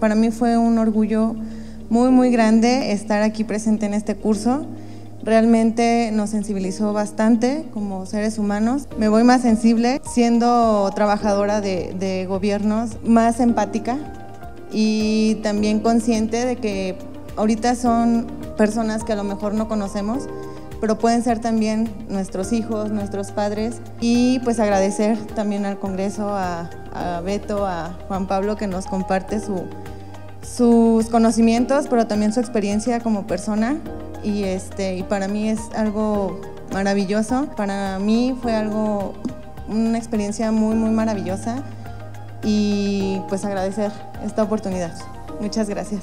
Para mí fue un orgullo muy, muy grande estar aquí presente en este curso. Realmente nos sensibilizó bastante como seres humanos. Me voy más sensible siendo trabajadora de, de gobiernos, más empática y también consciente de que ahorita son personas que a lo mejor no conocemos, pero pueden ser también nuestros hijos, nuestros padres y pues agradecer también al Congreso, a, a Beto, a Juan Pablo que nos comparte su, sus conocimientos, pero también su experiencia como persona y, este, y para mí es algo maravilloso. Para mí fue algo, una experiencia muy, muy maravillosa y pues agradecer esta oportunidad. Muchas gracias.